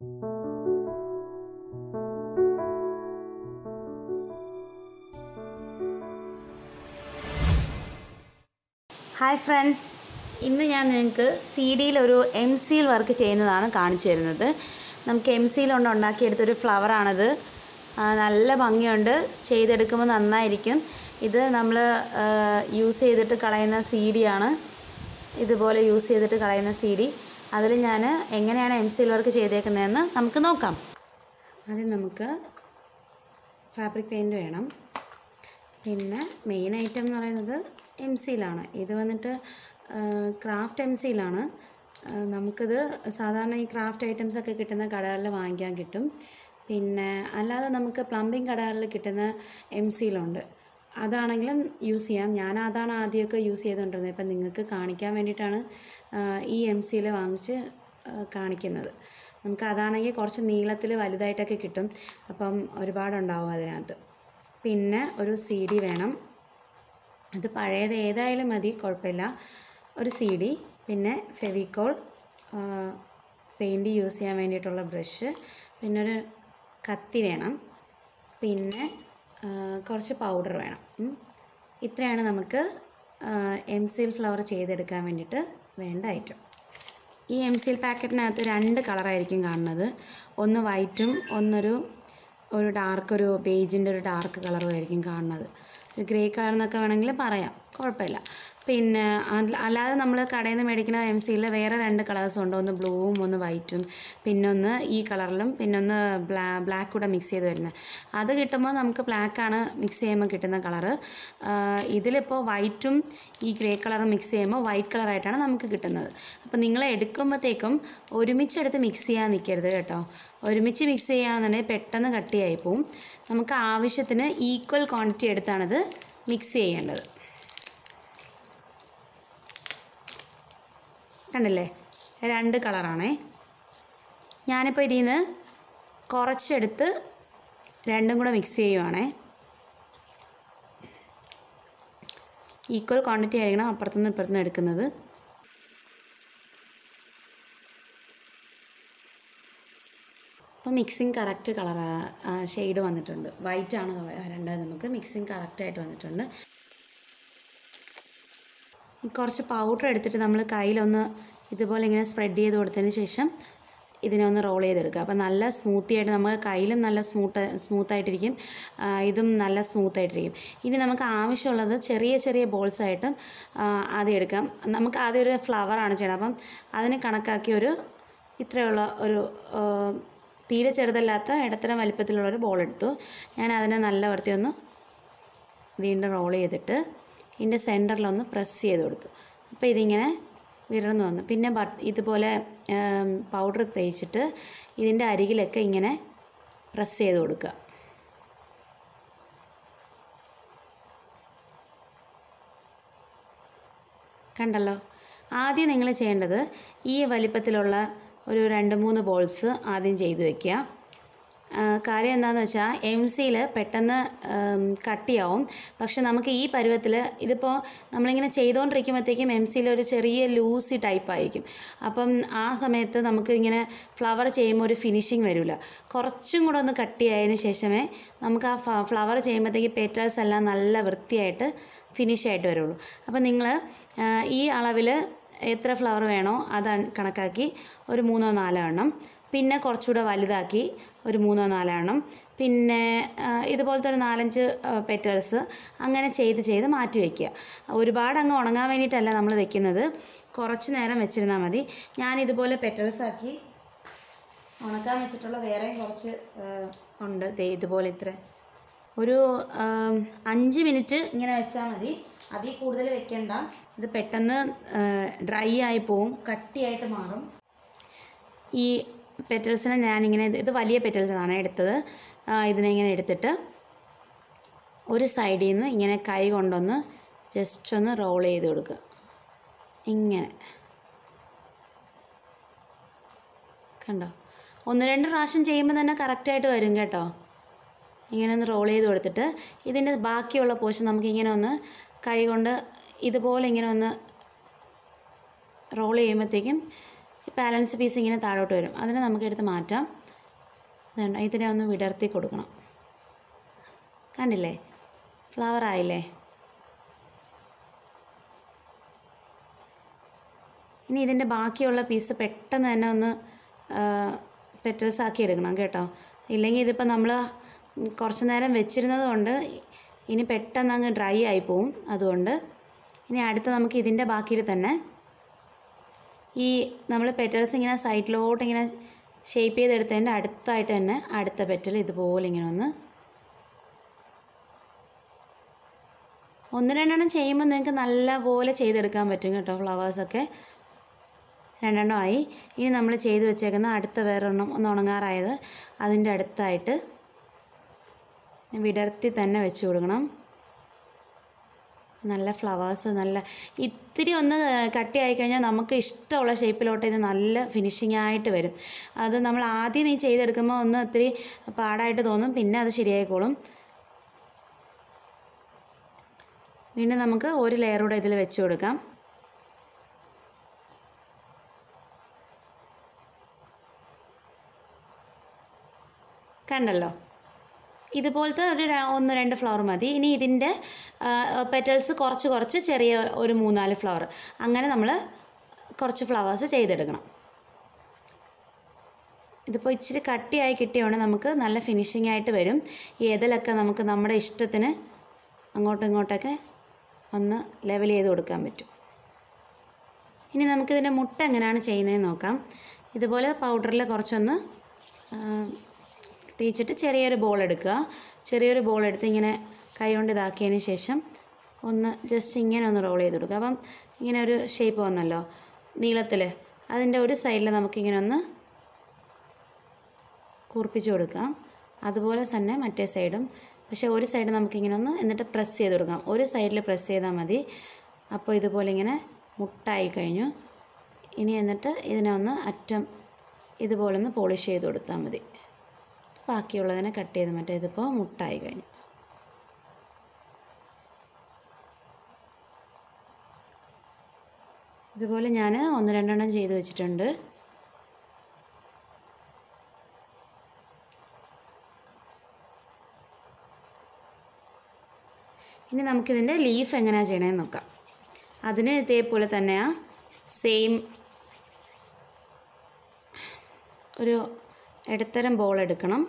Hi friends ഇന്ന് ഞാൻ നിങ്ങൾക്ക് സി ഡിയിൽ ഒരു എം സിയിൽ വർക്ക് ചെയ്യുന്നതാണ് കാണിച്ചു തരുന്നത്. നമുക്ക് എം സിയിൽ കൊണ്ട് ഉണ്ടാക്കിയെടുത്തൊരു ഫ്ലവറാണത് നല്ല ഭംഗിയുണ്ട്. ചെയ്തെടുക്കുമ്പോൾ നന്നായിരിക്കും. ഇത് നമ്മൾ യൂസ് ചെയ്തിട്ട് കളയുന്ന സി ഡിയാണ് ഇതുപോലെ യൂസ് ചെയ്തിട്ട് കളയുന്ന സി ഡി അതിൽ ഞാൻ എങ്ങനെയാണ് എം സിയിൽ വർക്ക് ചെയ്തേക്കുന്നതെന്ന് നമുക്ക് നോക്കാം. ആദ്യം നമുക്ക് ഫാബ്രിക് പെയിന്റ് വേണം. പിന്നെ മെയിൻ ഐറ്റം എന്ന് പറയുന്നത് എം സിയിലാണ് ഇത് വന്നിട്ട് ക്രാഫ്റ്റ് എം സിയിലാണ് നമുക്കിത് സാധാരണ ഈ ക്രാഫ്റ്റ് ഐറ്റംസ് ഒക്കെ കിട്ടുന്ന കടകളിൽ വാങ്ങിക്കാൻ കിട്ടും. പിന്നെ അല്ലാതെ നമുക്ക് പ്ലംബിംഗ് കടകളിൽ കിട്ടുന്ന എം സിയിലുണ്ട് അതാണെങ്കിലും യൂസ് ചെയ്യാം. ഞാൻ അതാണ് ആദ്യമൊക്കെ യൂസ് ചെയ്തുകൊണ്ടിരുന്നത്. ഇപ്പം നിങ്ങൾക്ക് കാണിക്കാൻ വേണ്ടിയിട്ടാണ് ഈ എം സിയിൽ വാങ്ങിച്ച് കാണിക്കുന്നത്. നമുക്ക് അതാണെങ്കിൽ കുറച്ച് നീളത്തിൽ വലുതായിട്ടൊക്കെ കിട്ടും. അപ്പം ഒരുപാടുണ്ടാവും അതിനകത്ത്. പിന്നെ ഒരു സി ഡി വേണം. അത് പഴയത് ഏതായാലും മതി കുഴപ്പമില്ല. ഒരു സി ഡി പിന്നെ ഫെവിക്കോൾ പെയിന്റ് യൂസ് ചെയ്യാൻ വേണ്ടിയിട്ടുള്ള ബ്രഷ് പിന്നെ ഒരു കത്തി വേണം. പിന്നെ കുറച്ച് പൗഡർ വേണം. ഇത്രയാണ് നമുക്ക് എം സിൽ ഫ്ലവർ ചെയ്തെടുക്കാൻ വേണ്ടിയിട്ട് വേണ്ട ഐറ്റം ഈ എം സി എൽ പാക്കറ്റിനകത്ത് രണ്ട് കളറായിരിക്കും കാണുന്നത്. ഒന്ന് വൈറ്റും ഒന്നൊരു ഒരു ഡാർക്ക് ഒരു ബേജിന്റെ ഒരു ഡാർക്ക് കളറും ആയിരിക്കും കാണുന്നത്. ഒരു ഗ്രേ കളർ എന്നൊക്കെ വേണമെങ്കിൽ പറയാം. കുഴപ്പമില്ല. പിന്നെ അല്ലാതെ നമ്മൾ കടയിൽ നിന്ന് മേടിക്കുന്ന എം സിയിൽ വേറെ രണ്ട് കളേഴ്സ് ഉണ്ട്. ഒന്ന് ബ്ലൂവും ഒന്ന് വൈറ്റും പിന്നൊന്ന് ഈ കളറിലും പിന്നൊന്ന് ബ്ലാ ബ്ലാക്ക് കൂടെ മിക്സ് ചെയ്ത് വരുന്നത് അത് കിട്ടുമ്പോൾ നമുക്ക് ബ്ലാക്കാണ് മിക്സ് ചെയ്യുമ്പോൾ കിട്ടുന്ന കളറ് ഇതിലിപ്പോൾ വൈറ്റും ഈ ഗ്രേ കളറും മിക്സ് ചെയ്യുമ്പോൾ വൈറ്റ് കളറായിട്ടാണ് നമുക്ക് കിട്ടുന്നത്. അപ്പോൾ നിങ്ങൾ എടുക്കുമ്പോഴത്തേക്കും ഒരുമിച്ചെടുത്ത് മിക്സ് ചെയ്യാൻ നിൽക്കരുത് കേട്ടോ. ഒരുമിച്ച് മിക്സ് ചെയ്യുകയാണെന്നുണ്ടെങ്കിൽ പെട്ടെന്ന് കട്ടിയായി പോവും. നമുക്ക് ആവശ്യത്തിന് ഈക്വൽ ക്വാണ്ടിറ്റി എടുത്താണിത് മിക്സ് ചെയ്യേണ്ടത്. കണ്ടില്ലേ? രണ്ട് കളറാണേ. ഞാനിപ്പോൾ ഇതിൽ നിന്ന് കുറച്ചെടുത്ത് രണ്ടും കൂടെ മിക്സ് ചെയ്യുവാണേ. ഈക്വൽ ക്വാണ്ടിറ്റി ആയിരിക്കണം അപ്പുറത്തുനിന്ന് ഇപ്പുറത്തുനിന്ന് എടുക്കുന്നത്. അപ്പോൾ മിക്സിങ് കറക്റ്റ് കളർ ഷെയ്ഡ് വന്നിട്ടുണ്ട്. വൈറ്റ് ആണ് വരേണ്ടത് നമുക്ക് മിക്സിങ് കറക്റ്റായിട്ട് വന്നിട്ടുണ്ട്. കുറച്ച് പൗഡർ എടുത്തിട്ട് നമ്മൾ കയ്യിലൊന്ന് ഇതുപോലെ ഇങ്ങനെ സ്പ്രെഡ് ചെയ്ത് കൊടുത്തതിന് ശേഷം ഇതിനെ ഒന്ന് റോൾ ചെയ്തെടുക്കുക. അപ്പോൾ നല്ല സ്മൂത്തി ആയിട്ട് നമുക്ക് കയ്യിലും നല്ല സ്മൂത്ത് സ്മൂത്തായിട്ടിരിക്കും ഇതും നല്ല സ്മൂത്തായിട്ടിരിക്കും ഇനി നമുക്ക് ആവശ്യമുള്ളത് ചെറിയ ചെറിയ ബോൾസ് ആയിട്ടും ആദ്യം എടുക്കാം. നമുക്ക് ആദ്യം ഒരു ഫ്ലവറാണ് ചെയ്യണം. അപ്പം അതിനെ കണക്കാക്കി ഒരു ഇത്രയുള്ള ഒരു തീരെ ചെറുതല്ലാത്ത ഇടത്തരം വലിപ്പത്തിലുള്ള ഒരു ബോൾ എടുത്തു. ഞാൻ അതിനെ നല്ല വൃത്തി ഒന്ന് വീണ്ടും റോൾ ചെയ്തിട്ട് ഇതിന്റെ സെന്ററിലൊന്ന് പ്രസ് ചെയ്ത് കൊടുത്തു. അപ്പോൾ ഇതിങ്ങനെ വിടർന്നു വന്നു. പിന്നെ ബട്ട് ഇതുപോലെ പൗഡർ തേച്ചിട്ട് ഇതിന്റെ അരികിലൊക്കെ ഇങ്ങനെ പ്രസ് ചെയ്ത് കൊടുക്കുക. കണ്ടല്ലോ? ആദ്യം നിങ്ങൾ ചെയ്യേണ്ടത് ഈ വലിപ്പത്തിലുള്ള ഒരു രണ്ട് മൂന്ന് ബോൾസ് ആദ്യം ചെയ്ത് വെക്കുക. കാര്യം എന്താണെന്ന് വെച്ചാൽ എം സിയിൽ പെട്ടെന്ന് കട്ടിയാവും. പക്ഷെ നമുക്ക് ഈ പരുവത്തിൽ ഇതിപ്പോൾ നമ്മളിങ്ങനെ ചെയ്തുകൊണ്ടിരിക്കുമ്പോഴത്തേക്കും എം സിയിൽ ഒരു ചെറിയ ലൂസി ടൈപ്പ് ആയിരിക്കും. അപ്പം ആ സമയത്ത് നമുക്ക് ഇങ്ങനെ ഫ്ലവർ ചെയ്യുമ്പോൾ ഒരു ഫിനിഷിങ് വരില്ല കുറച്ചും കൂടെ ഒന്ന് കട്ടിയായതിന് ശേഷമേ നമുക്ക് ആ ഫ്ലവർ ചെയ്യുമ്പോഴത്തേക്ക് പേറ്റൽസ് എല്ലാം നല്ല വൃത്തിയായിട്ട് ഫിനിഷ് ആയിട്ട് വരുള്ളൂ. അപ്പോൾ നിങ്ങൾ ഈ അളവിൽ എത്ര ഫ്ലവർ വേണോ അത് കണക്കാക്കി ഒരു മൂന്നോ നാലോ എണ്ണം. പിന്നെ കുറച്ചുകൂടെ വലുതാക്കി ഒരു മൂന്നോ നാലെണ്ണം. പിന്നെ ഇതുപോലത്തെ ഒരു നാലഞ്ച് പെറ്റൽസ് അങ്ങനെ ചെയ്ത് ചെയ്ത് മാറ്റി വയ്ക്കുക ഒരുപാട് അങ്ങ് ഉണങ്ങാൻ വേണ്ടിയിട്ടല്ല നമ്മൾ വെക്കുന്നത്. കുറച്ച് നേരം വെച്ചിരുന്നാൽ മതി. ഞാൻ ഇതുപോലെ പെറ്റൽസ് ആക്കി ഉണക്കാൻ വെച്ചിട്ടുള്ള വേറെയും കുറച്ച് ഉണ്ട്. ഇതുപോലെ ഇത്ര. ഒരു അഞ്ച് മിനിറ്റ് ഇങ്ങനെ വെച്ചാൽ മതി. അതിൽ കൂടുതൽ വെക്കണ്ട. ഇത് പെട്ടെന്ന് ഡ്രൈ ആയി പോവും കട്ടിയായിട്ട് മാറും. ഈ പെറ്റൽസിനെ ഞാനിങ്ങനെ ഇത് വലിയ പെറ്റൽസാണ് എടുത്തത്. ഇതിനെ ഇങ്ങനെ എടുത്തിട്ട് ഒരു സൈഡിൽ നിന്ന് ഇങ്ങനെ കൈ കൊണ്ടൊന്ന് ജസ്റ്റ് ഒന്ന് റോൾ ചെയ്ത് കൊടുക്കുക. ഇങ്ങനെ. കണ്ടോ? ഒന്ന് രണ്ട് പ്രാവശ്യം ചെയ്യുമ്പോൾ തന്നെ കറക്റ്റായിട്ട് വരും കേട്ടോ. ഇങ്ങനെ ഒന്ന് റോൾ ചെയ്ത് കൊടുത്തിട്ട് ഇതിന്റെ ബാക്കിയുള്ള പോർഷൻ നമുക്ക് ഇങ്ങനെ ഒന്ന് കൈ കൊണ്ട് ഇതുപോലെ ഇങ്ങനെ ഒന്ന് റോൾ ചെയ്യുമ്പോഴത്തേക്കും ബാലൻസ് പീസ് ഇങ്ങനെ താഴോട്ട് വരും. അതിനെ നമുക്ക് എടുത്ത് മാറ്റാം. ഇതിനെ ഒന്ന് വിടർത്തി കൊടുക്കണം. കണ്ടില്ലേ? ഫ്ലവർ ആയില്ലേ? ഇനി ഇതിന്റെ ബാക്കിയുള്ള പീസ് പെട്ടെന്ന് തന്നെ ഒന്ന് പെറ്റൽസ് ആക്കി എടുക്കണം കേട്ടോ. ഇല്ലെങ്കിൽ ഇതിപ്പോൾ നമ്മൾ കുറച്ച് നേരം വെച്ചിരുന്നത് കൊണ്ട് ഇനി പെട്ടെന്ന് അങ്ങ് ഡ്രൈ ആയി പോവും. അതുകൊണ്ട് ഇനി അടുത്ത് നമുക്ക് ഇതിന്റെ ബാക്കിയിൽ തന്നെ ഈ നമ്മൾ പെറ്റൽസ് ഇങ്ങനെ സൈഡിലോട്ട് ഇങ്ങനെ ഷേപ്പ് ചെയ്തെടുത്തതിന്റെ അടുത്തായിട്ട് തന്നെ അടുത്ത പെറ്റൽ ഇതുപോലെ ഇങ്ങനെ ഒന്ന് ഒന്ന് രണ്ടെണ്ണം ചെയ്യുമ്പോൾ നിങ്ങൾക്ക് നല്ല പോലെ ചെയ്തെടുക്കാൻ പറ്റും കേട്ടോ ഫ്ലവേഴ്സൊക്കെ രണ്ടെണ്ണമായി ഇനി നമ്മൾ ചെയ്ത് വെച്ചേക്കുന്ന അടുത്ത വേറൊരെണ്ണം ഒന്ന് ഉണങ്ങാറായത് അതിന്റെ അടുത്തായിട്ട് വിടർത്തി തന്നെ വെച്ച് കൊടുക്കണം. നല്ല ഫ്ലവേഴ്സ് നല്ല ഇത്തിരി ഒന്ന് കട്ടിയായി കഴിഞ്ഞാൽ നമുക്ക് ഇഷ്ടമുള്ള ഷേപ്പിലോട്ട് ഇത് നല്ല ഫിനിഷിംഗ് ആയിട്ട് വരും. അത് നമ്മൾ ആദ്യം ഈ ചെയ്തെടുക്കുമ്പോൾ ഒന്ന് ഒത്തിരി പാടായിട്ട് തോന്നും പിന്നെ അത് ശരിയായിക്കോളും. വീണ്ടും നമുക്ക് ഒരു ലെയർ കൂടെ ഇതിൽ വെച്ച് കൊടുക്കാം. കണ്ടല്ലോ? ഇതുപോലത്തെ ഒരു ഒന്ന് രണ്ട് ഫ്ലവർ മതി. ഇനി ഇതിന്റെ പെറ്റൽസ് കുറച്ച് കുറച്ച് ചെറിയ ഒരു മൂന്നാൽ ഫ്ലവർ അങ്ങനെ നമ്മൾ കുറച്ച് ഫ്ലവേഴ്സ് ചെയ്തെടുക്കണം. ഇതിപ്പോൾ ഇച്ചിരി കട്ടിയായി കിട്ടിയോണ്ട് നമുക്ക് നല്ല ഫിനിഷിംഗ് ആയിട്ട് വരും. ഏതിലൊക്കെ നമുക്ക് നമ്മുടെ ഇഷ്ടത്തിന് അങ്ങോട്ടും ഇങ്ങോട്ടൊക്കെ ഒന്ന് ലെവൽ ചെയ്ത് കൊടുക്കാൻ പറ്റും. ഇനി നമുക്കിതിന്റെ മുട്ട എങ്ങനെയാണ് ചെയ്യുന്നതെന്ന് നോക്കാം. ഇതുപോലെ പൗഡറിൽ കുറച്ചൊന്ന് തേച്ചിട്ട് ചെറിയൊരു ബോൾ എടുക്കുക. ചെറിയൊരു ബോൾ എടുത്ത് ഇങ്ങനെ കൈ കൊണ്ട് ഇതാക്കിയതിന് ശേഷം ഒന്ന് ജസ്റ്റ് ഇങ്ങനെ ഒന്ന് റോൾ ചെയ്ത് കൊടുക്കുക. അപ്പം ഇങ്ങനെ ഒരു ഷേപ്പ് വന്നല്ലോ നീളത്തിൽ അതിന്റെ ഒരു സൈഡിൽ നമുക്കിങ്ങനെ ഒന്ന് കൂർപ്പിച്ച് കൊടുക്കാം. അതുപോലെ തന്നെ മറ്റേ സൈഡും പക്ഷേ ഒരു സൈഡ് നമുക്കിങ്ങനെ ഒന്ന് എന്നിട്ട് പ്രസ് ചെയ്ത് കൊടുക്കാം. ഒരു സൈഡിൽ പ്രസ് ചെയ്താൽ മതി. അപ്പോൾ ഇതുപോലെ ഇങ്ങനെ മുട്ടായി കഴിഞ്ഞു. ഇനി എന്നിട്ട് ഇതിനെ ഒന്ന് അറ്റം ഇതുപോലെ ഒന്ന് പോളിഷ് ചെയ്ത് കൊടുത്താൽ മതി. ബാക്കിയുള്ളതിനെ കട്ട് ചെയ്ത് മറ്റേ ഇതിപ്പോൾ മുട്ടായി കഴിഞ്ഞു. ഇതുപോലെ ഞാൻ ഒന്ന് രണ്ടെണ്ണം ചെയ്ത് വെച്ചിട്ടുണ്ട്. ഇനി നമുക്കിതിന്റെ ലീഫ് എങ്ങനെയാണ് ചെയ്യണമെന്ന് നോക്കാം. അതിന് ഇതേപോലെ തന്നെയാണ് സെയിം ഒരു ഇടത്തരം ബോൾ എടുക്കണം.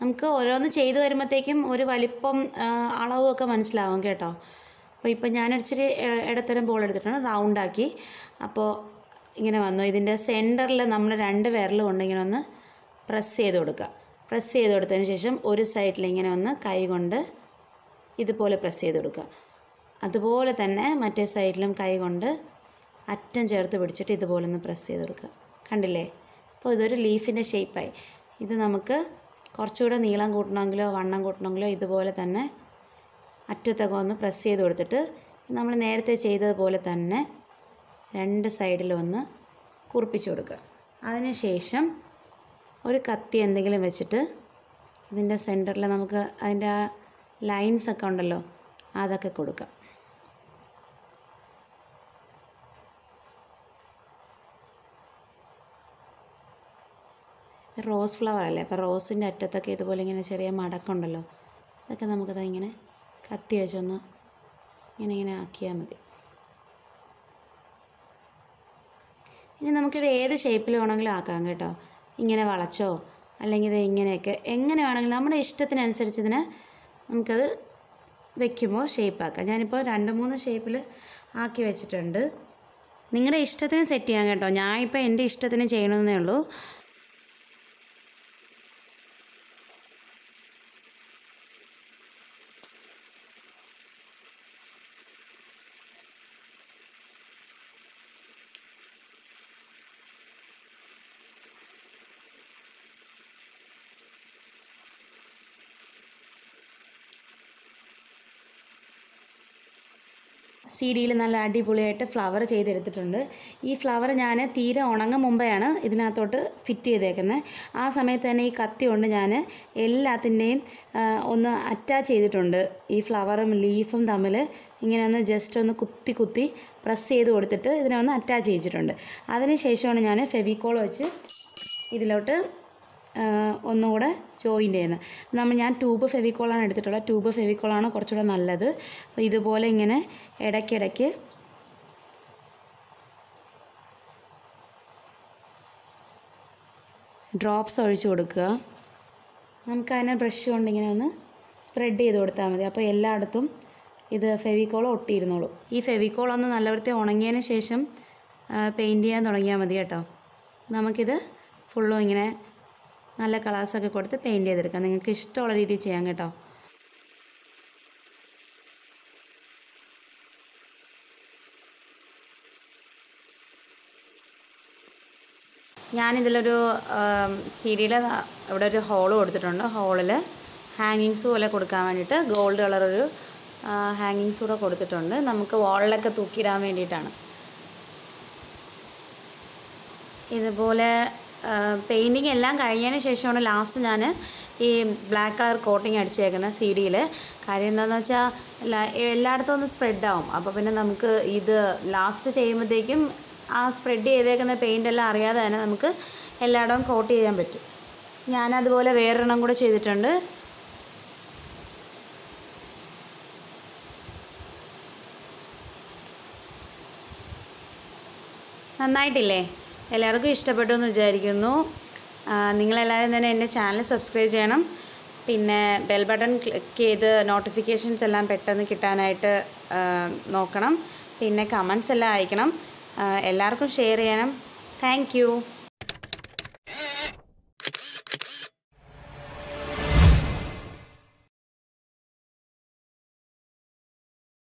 നമുക്ക് ഓരോന്ന് ചെയ്ത് വരുമ്പോഴത്തേക്കും ഒരു വലിപ്പം അളവുമൊക്കെ മനസ്സിലാവും കേട്ടോ. അപ്പോൾ ഇപ്പോൾ ഞാനൊരിച്ചിരി ഇടത്തരം ബോൾ എടുത്തിട്ടാണ് റൗണ്ടാക്കി അപ്പോൾ ഇങ്ങനെ വന്നു. ഇതിന്റെ സെന്ററിൽ നമ്മൾ രണ്ട് വിരൽ കൊണ്ട് ഇങ്ങനെ ഒന്ന് പ്രസ് ചെയ്ത് കൊടുക്കുക. പ്രസ് ചെയ്ത് കൊടുത്തതിന് ശേഷം ഒരു സൈഡിൽ ഇങ്ങനെ ഒന്ന് കൈ കൊണ്ട് ഇതുപോലെ പ്രസ് ചെയ്ത് കൊടുക്കുക. അതുപോലെ തന്നെ മറ്റേ സൈഡിലും കൈ കൊണ്ട് അറ്റം ചേർത്ത് പിടിച്ചിട്ട് ഇതുപോലെ ഒന്ന് പ്രസ് ചെയ്ത് കൊടുക്കുക. കണ്ടില്ലേ? അപ്പോൾ ഇതൊരു ലീഫിന്റെ ഷേപ്പായി. ഇത് നമുക്ക് കുറച്ചുകൂടെ നീളം കൂട്ടണമെങ്കിലോ വണ്ണം കൂട്ടണമെങ്കിലോ ഇതുപോലെ തന്നെ അറ്റത്തൊക്കെ ഒന്ന് പ്രസ് ചെയ്ത് കൊടുത്തിട്ട് നമ്മൾ നേരത്തെ ചെയ്തതുപോലെ തന്നെ രണ്ട് സൈഡിലും ഒന്ന് കുറിപ്പിച്ച് കൊടുക്കുക. അതിനുശേഷം ഒരു കത്തി എന്തെങ്കിലും വെച്ചിട്ട് ഇതിന്റെ സെന്ററിൽ നമുക്ക് അതിന്റെ ആ ലൈൻസ് ഒക്കെ ഉണ്ടല്ലോ അതൊക്കെ കൊടുക്കാം. റോസ് ഫ്ലവർ അല്ലേ? അപ്പോൾ റോസിന്റെ അറ്റത്തൊക്കെ ഇതുപോലെ ഇങ്ങനെ ചെറിയ മടക്കുണ്ടല്ലോ. അതൊക്കെ നമുക്കത് ഇങ്ങനെ കത്തി വെച്ചൊന്ന് ഇങ്ങനെ ഇങ്ങനെ ആക്കിയാൽ മതി. ഇനി നമുക്കിത് ഏത് ഷേപ്പിൽ വേണമെങ്കിലും ആക്കാം കേട്ടോ. ഇങ്ങനെ വളച്ചോ അല്ലെങ്കിൽ ഇത് ഇങ്ങനെയൊക്കെ. എങ്ങനെ വേണമെങ്കിലും നമ്മുടെ ഇഷ്ടത്തിനനുസരിച്ച് ഇതിനെ നമുക്കത് വെക്കുമ്പോൾ ഷേപ്പാക്കാം ഞാനിപ്പോൾ രണ്ട് മൂന്ന് ഷേപ്പിൽ ആക്കി വെച്ചിട്ടുണ്ട്. നിങ്ങളുടെ ഇഷ്ടത്തിന് സെറ്റ് ചെയ്യാം കേട്ടോ. ഞാനിപ്പോൾ എന്റെ ഇഷ്ടത്തിന് ചെയ്യണമെന്നേ ഉള്ളൂ. സി ഡിയിൽ നല്ല അടിപൊളിയായിട്ട് ഫ്ലവർ ചെയ്തെടുത്തിട്ടുണ്ട്. ഈ ഫ്ലവർ ഞാൻ തീരെ ഉണങ്ങും മുമ്പെയാണ് ഇതിനകത്തോട്ട് ഫിറ്റ് ചെയ്തേക്കുന്നത്. ആ സമയത്ത് തന്നെ ഈ കത്തി കൊണ്ട് ഞാൻ എല്ലാത്തിന്റെയും ഒന്ന് അറ്റാച്ച് ചെയ്തിട്ടുണ്ട്. ഈ ഫ്ലവറും ലീഫും തമ്മിൽ ഇങ്ങനെ ഒന്ന് ജസ്റ്റ് ഒന്ന് കുത്തി കുത്തി പ്രസ് ചെയ്ത് കൊടുത്തിട്ട് ഇതിനെ ഒന്ന് അറ്റാച്ച് ചെയ്തിട്ടുണ്ട്. അതിന് ശേഷമാണ് ഞാൻ ഫെവിക്കോൾ വെച്ച് ഇതിലോട്ട് ഒന്നുകൂടെ ജോയിൻ ചെയ്യുന്നത്. നമ്മൾ ഞാൻ ട്യൂബ് ഫെവിക്കോളാണ് എടുത്തിട്ടുള്ളത്. ട്യൂബ് ഫെവിക്കോളാണ് കുറച്ചുകൂടെ നല്ലത്. അപ്പോൾ ഇതുപോലെ ഇങ്ങനെ ഇടയ്ക്കിടയ്ക്ക് ഡ്രോപ്സ് ഒഴിച്ചു കൊടുക്കുക. നമുക്കതിനെ ബ്രഷ് കൊണ്ട് ഇങ്ങനെ ഒന്ന് സ്പ്രെഡ് ചെയ്ത് കൊടുത്താൽ മതി. അപ്പോൾ എല്ലായിടത്തും ഇത് ഫെവിക്കോൾ ഒട്ടിയിരുന്നോളൂ. ഈ ഫെവിക്കോൾ ഒന്ന് നല്ല വൃത്തി ഉണങ്ങിയതിന് ശേഷം പെയിന്റ് ചെയ്യാൻ തുടങ്ങിയാൽ മതി കേട്ടോ. നമുക്കിത് ഫുള്ളും ഇങ്ങനെ നല്ല കളേഴ്സൊക്കെ കൊടുത്ത് പെയിന്റ് ചെയ്തെടുക്കാം. നിങ്ങൾക്ക് ഇഷ്ടമുള്ള രീതിയിൽ ചെയ്യാം കേട്ടോ. ഞാനിതിലൊരു സീരിയുടെ ഇവിടെ ഒരു ഹോൾ കൊടുത്തിട്ടുണ്ട്. ഹോളിൽ ഹാങ്ങിങ്സ് പോലെ കൊടുക്കാൻ വേണ്ടിയിട്ട് ഗോൾഡ് കളർ ഒരു ഹാങ്ങിങ്സ് കൂടെ കൊടുത്തിട്ടുണ്ട്. നമുക്ക് വാളിലൊക്കെ തൂക്കിയിടാൻ വേണ്ടിയിട്ടാണ്. ഇതുപോലെ പെയിന്റിങ് എല്ലാം കഴിഞ്ഞതിന് ശേഷമാണ് ലാസ്റ്റ് ഞാൻ ഈ ബ്ലാക്ക് കളർ കോട്ടിങ് അടിച്ചേക്കുന്നത് സി ഡിയിൽ കാര്യം എന്താണെന്ന് വെച്ചാൽ എല്ലാ എല്ലായിടത്തും ഒന്ന് സ്പ്രെഡാവും അപ്പോൾ പിന്നെ നമുക്ക് ഇത് ലാസ്റ്റ് ചെയ്യുമ്പോഴത്തേക്കും ആ സ്പ്രെഡ് ചെയ്തേക്കുന്ന പെയിന്റ് എല്ലാം അറിയാതെ തന്നെ നമുക്ക് എല്ലായിടവും കോട്ട് ചെയ്യാൻ പറ്റും. ഞാനതുപോലെ വേറൊരെണ്ണം കൂടെ ചെയ്തിട്ടുണ്ട്. നന്നായിട്ടില്ലേ? എല്ലാവർക്കും ഇഷ്ടപ്പെട്ടു എന്ന് വിചാരിക്കുന്നു. നിങ്ങളെല്ലാവരും തന്നെ എന്റെ ചാനൽ സബ്സ്ക്രൈബ് ചെയ്യണം. പിന്നെ ബെൽ ബട്ടൺ ക്ലിക്ക് ചെയ്ത് നോട്ടിഫിക്കേഷൻസ് എല്ലാം പെട്ടെന്ന് കിട്ടാനായിട്ട് നോക്കണം. പിന്നെ കമൻസ് എല്ലാം അയക്കണം. എല്ലാവർക്കും ഷെയർ ചെയ്യണം. താങ്ക്